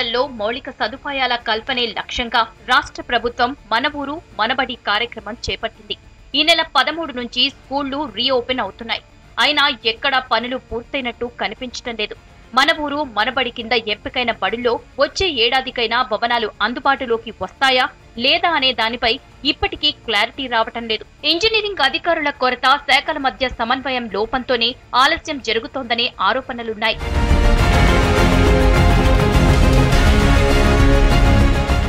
పాఠశాలల్లో మౌలిక సదుపాయాల కల్పనే లక్ష్యంగా రాష్ట్ర ప్రభుత్వం మన ఊరు మనబడి కార్యక్రమం చేపట్టింది. ఈ నెల పదమూడు నుంచి స్కూళ్ళు రీఓపెన్ అవుతున్నాయి. అయినా ఎక్కడా పనులు పూర్తయినట్టు కనిపించడం లేదు. మన ఊరు మనబడి కింద ఎంపికైన బడుల్లో వచ్చే ఏడాదికైనా భవనాలు అందుబాటులోకి వస్తాయా లేదా అనే దానిపై ఇప్పటికీ క్లారిటీ రావటం లేదు. ఇంజనీరింగ్ అధికారుల కొరత శాఖల మధ్య సమన్వయం లోపంతోనే ఆలస్యం జరుగుతోందనే ఆరోపణలున్నాయి.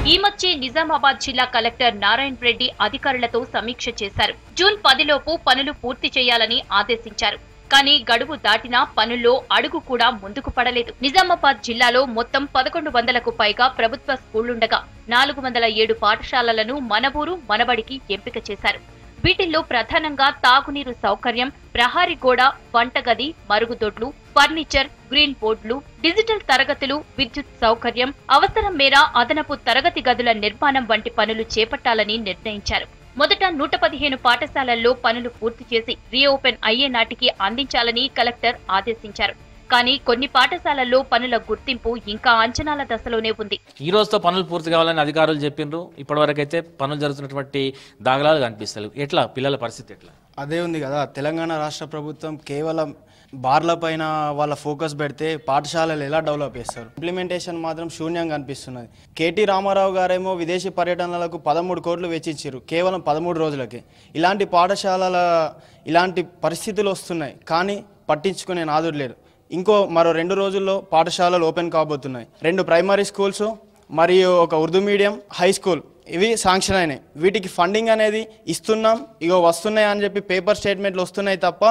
ఈ మధ్య నిజామాబాద్ జిల్లా కలెక్టర్ నారాయణ రెడ్డి అధికారులతో సమీక్ష చేశారు. జూన్ పదిలోపు పనులు పూర్తి చేయాలని ఆదేశించారు. కానీ గడువు దాటినా పనుల్లో అడుగు కూడా ముందుకు పడలేదు. నిజామాబాద్ జిల్లాలో మొత్తం పదకొండు వందలకు పైగా ప్రభుత్వ స్కూళ్ళుండగా నాలుగు వందల ఏడు పాఠశాలలను మనబూరు మనబడికి ఎంపిక చేశారు. వీటిల్లో ప్రధానంగా తాగునీరు సౌకర్యం ప్రహారీ గోడ వంటగది మరుగుదొడ్లు ఫర్నిచర్ గ్రీన్ బోర్డులు డిజిటల్ తరగతులు విద్యుత్ సౌకర్యం అవసరం మేర అదనపు తరగతి గదుల నిర్మాణం వంటి పనులు చేపట్టాలని నిర్ణయించారు. మొదట నూట పదిహేను పాఠశాలల్లో పనులు పూర్తి చేసి రీఓపెన్ అయ్యే నాటికి అందించాలని కలెక్టర్ ఆదేశించారు. కానీ కొన్ని పాఠశాలల్లో పనుల గుర్తింపు ఇంకా అంచనాల దశలోనే ఉంది. ఈ రోజుతో పనులు పూర్తి కావాలని అధికారులు చెప్పిండ్రు. ఇప్పటివరకు అయితే పనులు జరుగుతున్నటువంటి దాఖలాలు కనిపిస్తలేవు. ఎట్లా? పిల్లల పరిస్థితి ఎట్లా? అదే ఉంది కదా. తెలంగాణ రాష్ట్ర ప్రభుత్వం కేవలం బార్ల పైన వాళ్ళ ఫోకస్ పెడితే పాఠశాలలు ఎలా డెవలప్ చేస్తారు? ఇంప్లిమెంటేషన్ మాత్రం శూన్యంగా అనిపిస్తున్నది. కేటీ రామారావు గారేమో విదేశీ పర్యటనలకు పదమూడు కోట్లు వెచ్చించారు కేవలం పదమూడు రోజులకే. ఇలాంటి పాఠశాలల ఇలాంటి పరిస్థితులు వస్తున్నాయి కానీ పట్టించుకునే నాదుడు లేరు. ఇంకో మరో రెండు రోజుల్లో పాఠశాలలు ఓపెన్ కాబోతున్నాయి. రెండు ప్రైమరీ స్కూల్స్ మరియు ఒక ఉర్దూ మీడియం హై స్కూల్. ఇవి శాంక్షన్ అయినాయి. వీటికి ఫండింగ్ అనేది ఇస్తున్నాం ఇగో వస్తున్నాయి అని చెప్పి పేపర్ స్టేట్మెంట్లు వస్తున్నాయి తప్ప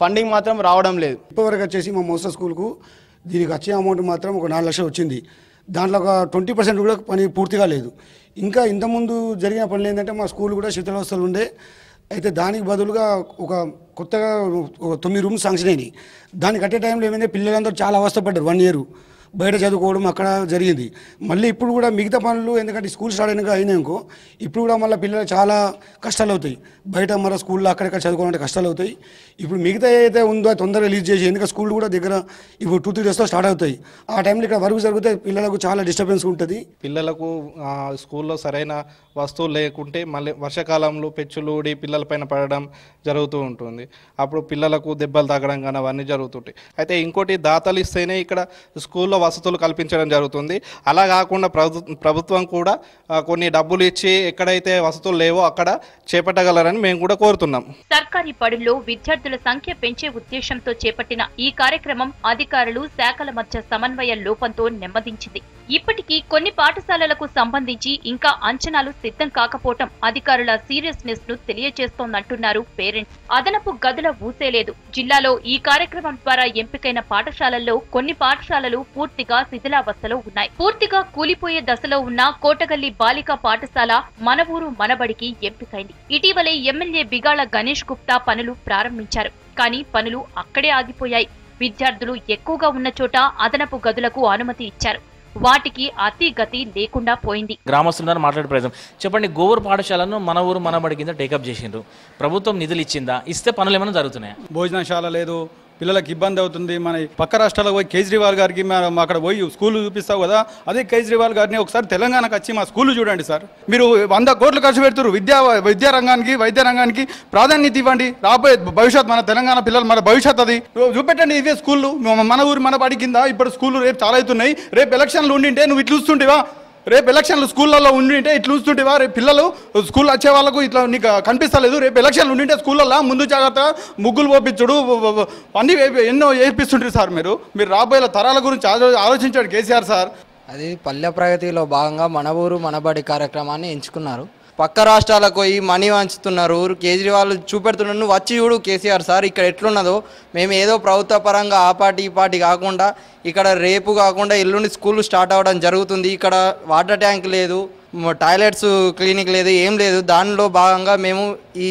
ఫండింగ్ మాత్రం రావడం లేదు. ఇప్పటివరకు వచ్చేసి మా మోస స్కూల్కు దీనికి వచ్చే అమౌంట్ మాత్రం ఒక నాలుగు లక్షలు వచ్చింది. దాంట్లో ఒక ట్వంటీ పర్సెంట్ కూడా పని పూర్తిగా లేదు. ఇంకా ఇంతకుముందు జరిగిన పనులు ఏంటంటే మా స్కూల్ కూడా శిథిలావస్థలు ఉండే. అయితే దానికి బదులుగా ఒక కొత్తగా తొమ్మిది రూమ్స్ శాంక్షన్ అయినాయి. దాన్ని కట్టే టైంలో ఏమైంది? పిల్లలందరూ చాలా అవస్థపడ్డారు వన్ ఇయర్ బయట చదువుకోవడం అక్కడ జరిగింది. మళ్ళీ ఇప్పుడు కూడా మిగతా పనులు ఎందుకంటే స్కూల్ స్టార్ట్ అయినాక అయినాకో ఇప్పుడు కూడా మళ్ళీ పిల్లలు చాలా కష్టాలు అవుతాయి. బయట మరో స్కూల్లో అక్కడక్కడ చదువుకోవాలంటే కష్టాలు అవుతాయి. ఇప్పుడు మిగతా ఏదైతే ఉందో తొందరగా రిలీజ్ చేసి ఎందుకంటే స్కూల్ కూడా దగ్గర ఇప్పుడు టూ త్రీ డేస్లో స్టార్ట్ అవుతాయి. ఆ టైంలో ఇక్కడ వర్క్ జరిగితే పిల్లలకు చాలా డిస్టర్బెన్స్ ఉంటుంది. పిల్లలకు స్కూల్లో సరైన వస్తువులు లేకుంటే మళ్ళీ వర్షాకాలంలో పెచ్చులు ఊడి పిల్లలపైన పడడం జరుగుతూ ఉంటుంది. అప్పుడు పిల్లలకు దెబ్బలు తగ్గడం కానీ అవన్నీ జరుగుతుంటాయి. అయితే ఇంకోటి దాతలు ఇస్తేనే ఇక్కడ స్కూల్లో వసతులు కల్పించడం జరుగుతుంది. అలా కాకుండా ప్రభుత్వం కూడా కొన్ని డబ్బులు ఇచ్చి ఎక్కడైతే వసతులు లేవో అక్కడ చేపట్టగలరని మేము కూడా కోరుతున్నాం. సర్కారీ బడుల్లో విద్యార్థుల సంఖ్య పెంచే ఉద్దేశంతో చేపట్టిన ఈ కార్యక్రమం అధికారులు శాఖల మధ్య సమన్వయ లోపంతో నెమ్మదించింది. ఇప్పటికీ కొన్ని పాఠశాలలకు సంబంధించి ఇంకా అంచనాలు సిద్ధం కాకపోవటం అధికారుల సీరియస్నెస్ను తెలియజేస్తోందంటున్నారు పేరెంట్స్. అదనపు గదుల ఊసేలేదు. జిల్లాలో ఈ కార్యక్రమం ద్వారా ఎంపికైన పాఠశాలల్లో కొన్ని పాఠశాలలు పూర్తి పూర్తిగా శిథిలావస్థలో ఉన్నాయి. పూర్తిగా కూలిపోయే దశలో ఉన్న కోటగల్లి బాలికా పాఠశాల మన ఊరు మనబడికి ఎంపికైంది. ఇటీవలే ఎమ్మెల్యే బిగాళ గణేష్ గుప్తా పనులు ప్రారంభించారు. కానీ పనులు అక్కడే ఆగిపోయాయి. విద్యార్థులు ఎక్కువగా ఉన్న చోట అదనపు గదులకు అనుమతి ఇచ్చారు. వాటికి అతి గతి లేకుండా పోయింది. గ్రామస్తులందరూ మాట్లాడే ప్రయత్నం. చెప్పండి గోవూరు పాఠశాలను మన ఊరు మనబడి కింద టేకప్ చేసిండ్రు. ప్రభుత్వం నిధులు ఇచ్చిందా? ఇస్తే పనులు ఏమైనా జరుగుతున్నాయా? భోజనశాల లేదు పిల్లలకు ఇబ్బంది అవుతుంది. మన పక్క రాష్ట్రాలకు పోయి కేజ్రీవాల్ గారికి మనం అక్కడ పోయి స్కూల్ చూపిస్తావు కదా అదే కేజ్రీవాల్ గారిని ఒకసారి తెలంగాణకు వచ్చి మా స్కూల్ చూడండి సార్. మీరు వంద కోట్లు ఖర్చు పెడుతున్నారు విద్యా విద్యా రంగానికి వైద్య రంగానికి ప్రాధాన్యత ఇవ్వండి. రాబోయే భవిష్యత్ మన తెలంగాణ పిల్లలు మన భవిష్యత్ అది. చూపెట్టండి ఇవే స్కూళ్ళు. మన ఊరు మన పడి కింద ఇప్పుడు స్కూళ్ళు రేపు చాలా అవుతున్నాయి. రేపు ఎలక్షన్లు ఉండింటే నువ్వు ఇట్లా చూస్తుంటేవా? రేపు ఎలక్షన్లు స్కూళ్ళల్లో ఉండింటే ఇట్లా చూస్తుంటేవా? రేపు పిల్లలు స్కూల్ వచ్చే వాళ్ళకు ఇట్లా నీకు కనిపిస్తలేదు. రేపు ఎలక్షన్లు ఉండింటే స్కూళ్ళల్లో ముందు జాగ్రత్త ముగ్గులు పోపించుడు అన్నీ ఎన్నో ఏర్పిస్తుంటారు సార్ మీరు? మీరు రాబోయే తరాల గురించి ఆలోచించాడు కేసీఆర్ సార్. అది పల్లె ప్రగతిలో భాగంగా మన ఊరు మనబడి కార్యక్రమాన్ని ఎంచుకున్నారు. పక్క రాష్ట్రాలకు పోయి మనీ వంచుతున్నారు. కేజ్రీవాల్ చూపెడుతున్నాడు నువ్వు వచ్చి చూడు కేసీఆర్ సార్ ఇక్కడ ఎట్లున్నదో. మేము ఏదో ప్రభుత్వ పరంగా ఆ పార్టీ ఈ పార్టీ కాకుండా ఇక్కడ రేపు కాకుండా ఎల్లుండి స్కూల్ స్టార్ట్ అవ్వడం జరుగుతుంది. ఇక్కడ వాటర్ ట్యాంక్ లేదు టాయిలెట్స్ క్లినిక్ లేదు ఏం లేదు. దానిలో భాగంగా మేము ఈ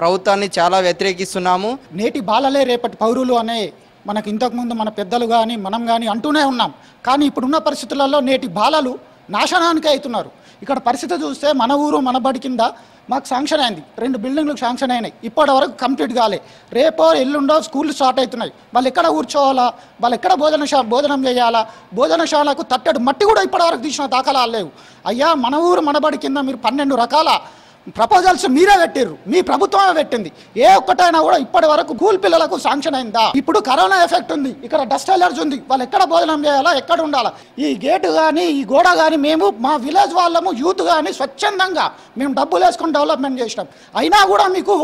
ప్రభుత్వాన్ని చాలా వ్యతిరేకిస్తున్నాము. నేటి బాలలే రేపటి పౌరులు అనే మనకు ఇంతకుముందు మన పెద్దలు కానీ మనం కానీ అంటూనే ఉన్నాం. కానీ ఇప్పుడున్న పరిస్థితులలో నేటి బాలలు నాశనానికి అవుతున్నారు. ఇక్కడ పరిస్థితి చూస్తే మన ఊరు మన బడి కింద మాకు శాంక్షన్ అయింది. రెండు బిల్డింగ్లు శాంక్షన్ అయినాయి. ఇప్పటి వరకు కంప్లీట్ కాలే. రేపో ఎల్లుండో స్కూళ్ళు స్టార్ట్ అవుతున్నాయి. వాళ్ళు ఎక్కడ కూర్చోవాలా? వాళ్ళు ఎక్కడ భోజనశాల భోజనం చేయాలా? భోజనశాలకు తట్టడు మట్టి కూడా ఇప్పటివరకు తీసిన దాఖలాలు లేవు. అయ్యా మన ఊరు మన బడి కింద మీరు పన్నెండు రకాల ప్రపోజల్స్ మీరే పెట్టిర్రు. మీ ప్రభుత్వమే పెట్టింది. ఏ ఒక్కటైనా కూడా ఇప్పటి వరకు కూల్ పిల్లలకు శాంక్షన్ అయిందా? ఇప్పుడు కరోనా ఎఫెక్ట్ ఉంది. ఇక్కడ డస్ట్ అలర్జీ ఉంది. వాళ్ళు ఎక్కడ భోజనం చేయాలా? ఎక్కడ ఉండాలా? ఈ గేటు కానీ ఈ గోడ కానీ మేము మా విలేజ్ వాళ్ళము యూత్ కానీ స్వచ్ఛందంగా మేము డబ్బులు వేసుకొని డెవలప్మెంట్ చేసినాం. అయినా కూడా మీకు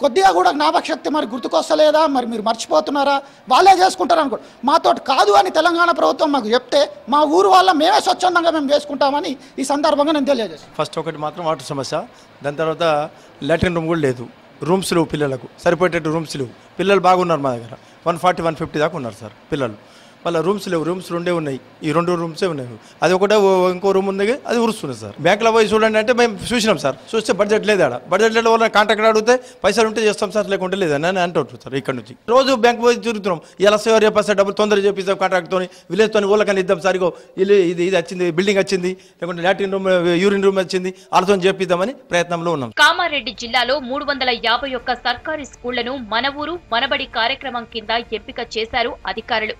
కొద్దిగా కూడా జ్ఞాపకశక్తి మరి గుర్తుకొస్తలేదా? మరి మీరు మర్చిపోతున్నారా? వాళ్ళే చేసుకుంటారు అనుకో మాతో కాదు అని తెలంగాణ ప్రభుత్వం మాకు చెప్తే మా ఊరు వాళ్ళ మేమే స్వచ్ఛందంగా మేము చేసుకుంటామని ఈ సందర్భంగా నేను తెలియజేస్తాను. ఫస్ట్ ఒకటి మాత్రం వాటర్ సమస్య. దాని తర్వాత లాట్రిన్ రూమ్ కూడా లేదు. రూమ్స్ లేవు పిల్లలకు. సరిపోయేటట్టు రూమ్స్ లేవు. పిల్లలు బాగున్నారు మా దగ్గర. వన్ ఫార్టీ వన్ ఫిఫ్టీ దాకా ఉన్నారు సార్ పిల్లలు. మళ్ళీ రూమ్స్ లేవు రూమ్స్ రెండే ఉన్నాయి. ఈ రెండు రూమ్సే ఉన్నాయి. అది ఒకటే ఇంకో రూమ్ ఉంది అది ఉరుస్తుంది సార్. బ్యాంకులో పోయి చూడండి అంటే మేము చూసినాం సార్. చూస్తే బడ్జెట్ లేదు ఆడ బడ్జెట్ లేదు వల్ల కాంట్రాక్ట్ అడిగితే పైసలు ఉంటే చేస్తాం సార్ లేకుంటే లేదని అని అంటుంటారు సార్ ఇక్కడ నుంచి. రోజు బ్యాంక్ పోయి తిరుగుతున్నాం. ఇలా సేవర్ చెప్పేస్తే డబ్బులు తొందరగా చేపిస్తాం కాంట్రాక్ట్తో విలేజ్తో ఊళ్ళకని ఇద్దాం సార్. ఇగో ఇది ఇది వచ్చింది బిల్డింగ్ వచ్చింది లేకుంటే లాట్రిన్ రూమ్ యూరిన్ రూమ్ వచ్చింది వాళ్ళతో చేపిద్దామని ప్రయత్నంలో ఉన్నాం. కామారెడ్డి జిల్లాలో మూడు వందల యాభై ఒక్క సర్కారీ స్కూళ్ళను మన ఊరు మనబడి కార్యక్రమం కింద ఎంపిక చేశారు అధికారులు.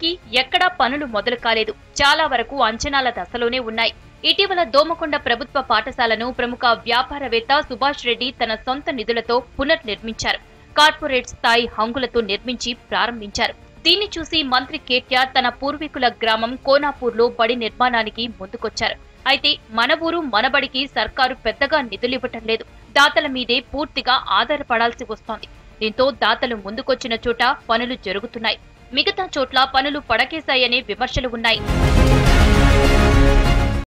ఇప్పటికీ ఎక్కడా పనులు మొదలు కాలేదు. చాలా వరకు అంచనాల దశలోనే ఉన్నాయి. ఇటీవల దోమకొండ ప్రభుత్వ పాఠశాలను ప్రముఖ వ్యాపారవేత్త సుభాష్ రెడ్డి తన సొంత నిధులతో పునర్నిర్మించారు. కార్పొరేట్ స్థాయి హంగులతో నిర్మించి ప్రారంభించారు. దీన్ని చూసి మంత్రి కేటీఆర్ తన పూర్వీకుల గ్రామం కోనాపూర్లో బడి నిర్మాణానికి ముందుకొచ్చారు. అయితే మన ఊరు మనబడికి సర్కారు పెద్దగా నిధులివ్వటం లేదు. దాతల మీదే పూర్తిగా ఆధారపడాల్సి వస్తోంది. దీంతో దాతలు ముందుకొచ్చిన చోట పనులు జరుగుతున్నాయి. మిగతా చోట్ల పనులు పడకేశాయనే విమర్శలు ఉన్నాయి.